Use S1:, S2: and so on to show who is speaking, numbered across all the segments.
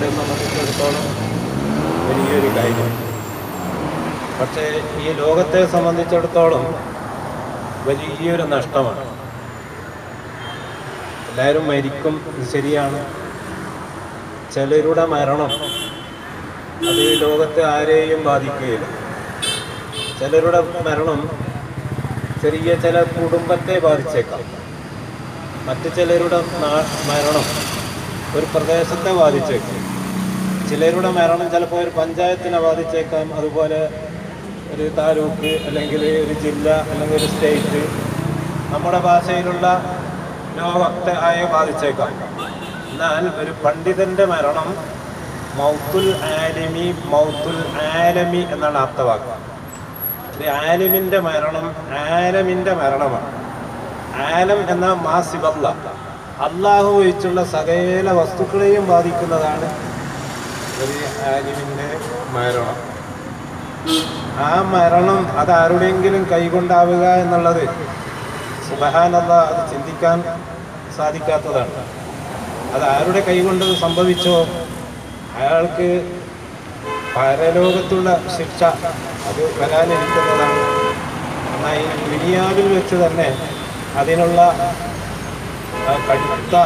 S1: ലോകത്തെ സംബന്ധിച്ചിടത്തോളം വലിയൊരു കാര്യം. പക്ഷേ ഈ ലോകത്തെ സംബന്ധിച്ചിടത്തോളം വലിയൊരു നഷ്ടമാണ്. എല്ലാവരും മരിക്കും ശരിയാണ്. ചിലരുടെ മരണം അത് ഈ ലോകത്തെ ആരെയും ബാധിക്കുകയില്ല. ചിലരുടെ മരണം ചെറിയ ചില കുടുംബത്തെ ബാധിച്ചേക്കാം. മറ്റു ചിലരുടെ മരണം ഒരു പ്രദേശത്തെ ബാധിച്ചേക്കാം. ചിലരുടെ മരണം ചിലപ്പോൾ ഒരു പഞ്ചായത്തിനെ ബാധിച്ചേക്കാം. അതുപോലെ ഒരു താലൂക്ക് അല്ലെങ്കിൽ ഒരു ജില്ല അല്ലെങ്കിൽ ഒരു സ്റ്റേറ്റ് നമ്മുടെ ഭാഷയിലുള്ള ലോകത്തെ ആയ ബാധിച്ചേക്കാം. എന്നാൽ ഒരു പണ്ഡിതന്റെ മരണം മൗത്തുൽ ആലിമി മൗത്തുൽ ആലമി എന്നാണ് അർത്ഥവാക്ക്. ഒരു ആലിമിന്റെ മരണം ആലമിന്റെ മരണമാണ്. ആലം എന്ന മാസിബല്ല. അള്ളാഹു ഒഴിച്ചുള്ള സകല വസ്തുക്കളെയും ബാധിക്കുന്നതാണ് ഒരു ആലിമിന്റെ മരണം. ആ മരണം അത് ആരുടെയെങ്കിലും കൈകൊണ്ടാവുക എന്നുള്ളത് സുബഹാനല്ല അത് ചിന്തിക്കാൻ സാധിക്കാത്തതാണ്. അത് ആരുടെ കൈകൊണ്ട് സംഭവിച്ചോ? അയാൾക്ക് പരലോകത്തുള്ള ശിക്ഷ അത് വരാനിരിക്കുന്നതാണ്. എന്നാൽ ഈ ദുനിയാവിൽ വെച്ച് തന്നെ അതിനുള്ള കടുത്ത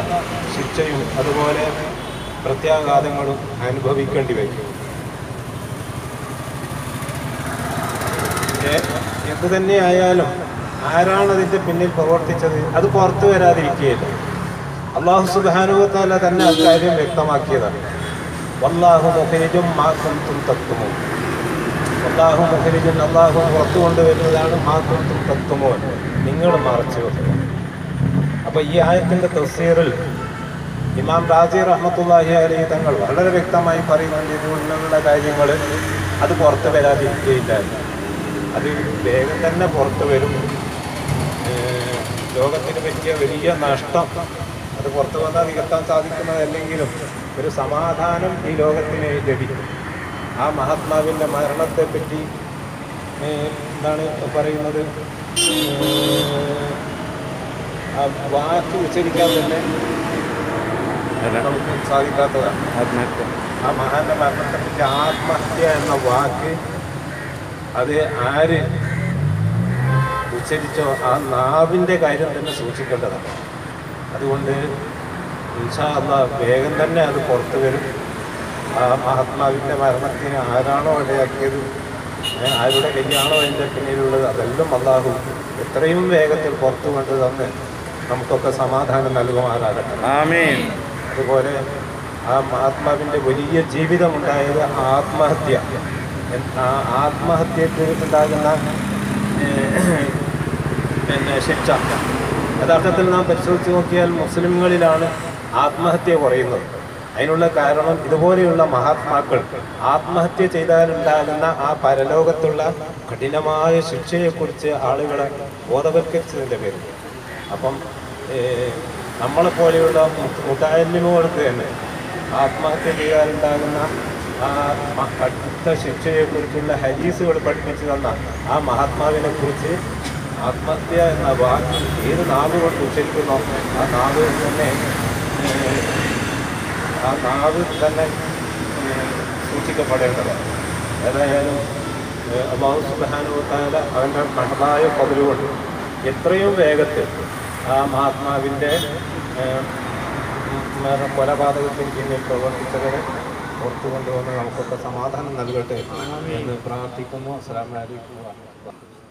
S1: ശിക്ഷയും അതുപോലെ പ്രത്യാഘാതങ്ങളും അനുഭവിക്കേണ്ടി വരും. എന്ത് തന്നെ ആയാലും ആരാണ് അതിന്റെ പിന്നിൽ പ്രവർത്തിച്ചത്? അത് പുറത്തു വരാതിരിക്കുകയില്ല. അള്ളാഹു സുബാനുവത്താല തന്നെ അക്കാര്യം വ്യക്തമാക്കിയതാണ്. വല്ലാഹു മുഖരിജും മാ കുന്തും തത്തുമോ അള്ളാഹു മുഖരിജൻ അള്ളാഹു പുറത്തു കൊണ്ടുവരുന്നതാണ് മാ കുന്തും തത്തുമോ നിങ്ങൾ മറച്ചു വെക്കുക. അപ്പൊ ഈ ആയത്തിന്റെ തഫ്സീറിൽ ഇമാം റാജി റഹ്മത്തുല്ലാഹി അലി തങ്ങൾ വളരെ വ്യക്തമായി പറയുന്നുണ്ട് ഇതിനുള്ള കാര്യങ്ങൾ അത് പുറത്ത് വരാതിരിക്കുകയില്ല. അത് വേഗം തന്നെ പുറത്ത് വരും. ലോകത്തിന് പറ്റിയ വലിയ നഷ്ടം അത് പുറത്തു വന്നാൽ നികത്താൻ സാധിക്കുന്നതല്ലെങ്കിലും ഒരു സമാധാനം ഈ ലോകത്തിന് ലഭിക്കും. ആ മഹാത്മാവിന്റെ മരണത്തെപ്പറ്റി എന്താണ് പറയുന്നത്? വാക്ക് ഉച്ചരിക്കാൻ തന്നെ നമുക്ക് സാധിക്കാത്തതാണ്.
S2: ആത്മഹത്യ.
S1: ആ മഹാന്റെ മരണത്തെ പറ്റി ആത്മഹത്യ എന്ന വാക്ക് അത് ആര് ഉച്ചരിച്ചോ ആ നാവിന്റെ കാര്യം തന്നെ സൂക്ഷിക്കേണ്ടതാണ്. അതുകൊണ്ട് ഇൻഷാ അല്ലാ വേഗം തന്നെ അത് പുറത്തു വരും. ആ മഹാത്മാവിന്റെ മരണത്തിന് ആരാണോ ഇടയാക്കിയത് ആരുടെ കയ്യാണോ അതിന്റെ പിന്നിലുള്ളത് അതെല്ലാം അള്ളാഹു എത്രയും വേഗത്തിൽ പുറത്തു കൊണ്ട് തന്ന് നമുക്കൊക്കെ സമാധാനം നൽകുമാറാകട്ടെ.
S2: ആമീൻ.
S1: അതുപോലെ ആ മഹാത്മാവിന്റെ വലിയ ജീവിതമുണ്ടായത് ആത്മഹത്യ. ആ ആത്മഹത്യക്ക് പിന്നെ ശിക്ഷ. യഥാർത്ഥത്തിൽ നാം പരിശോധിച്ച് നോക്കിയാൽ മുസ്ലിംകളിലാണ് ആത്മഹത്യ കുറയുന്നത്. അതിനുള്ള കാരണം ഇതുപോലെയുള്ള മഹാത്മാക്കൾ ആത്മഹത്യ ചെയ്താലുണ്ടാകുന്ന ആ പരലോകത്തുള്ള കഠിനമായ ശിക്ഷയെക്കുറിച്ച് ആളുകളെ ബോധവൽക്കരിച്ചതിന്റെ പേരിൽ. അപ്പം നമ്മളെപ്പോലെയുള്ള മുട്ടായ്മകൾക്ക് തന്നെ ആത്മഹത്യ ചെയ്യാനുണ്ടാകുന്ന ആ കടുത്ത ശിക്ഷയെക്കുറിച്ചുള്ള ഹരീസുകൾ പഠിപ്പിച്ചു തന്ന ആ മഹാത്മാവിനെ കുറിച്ച് ആത്മഹത്യ എന്ന വാക്ക് ഏത് നാവ് കൊണ്ട് ഉച്ചരിക്കുന്നോ? ആ നാവ് തന്നെ ആ നാവ് തന്നെ സൂക്ഷിക്കപ്പെടേണ്ടതാണ്. ഏതായാലും അള്ളാഹു സുബാനുത്താല അവന്റെ മഹതായ പതിലുകൊണ്ട് എത്രയും വേഗത്തിൽ ആ മഹാത്മാവിന്റെ കൊലപാതകത്തിന് പിന്നിൽ പ്രവർത്തിച്ചവരെ പുറത്തു കൊണ്ടുവന്ന് നമുക്കൊക്കെ സമാധാനം നൽകട്ടെ എന്ന് പ്രാർത്ഥിക്കുന്നു. അലൈക്കും വാഹമത്തുള്ളാഹി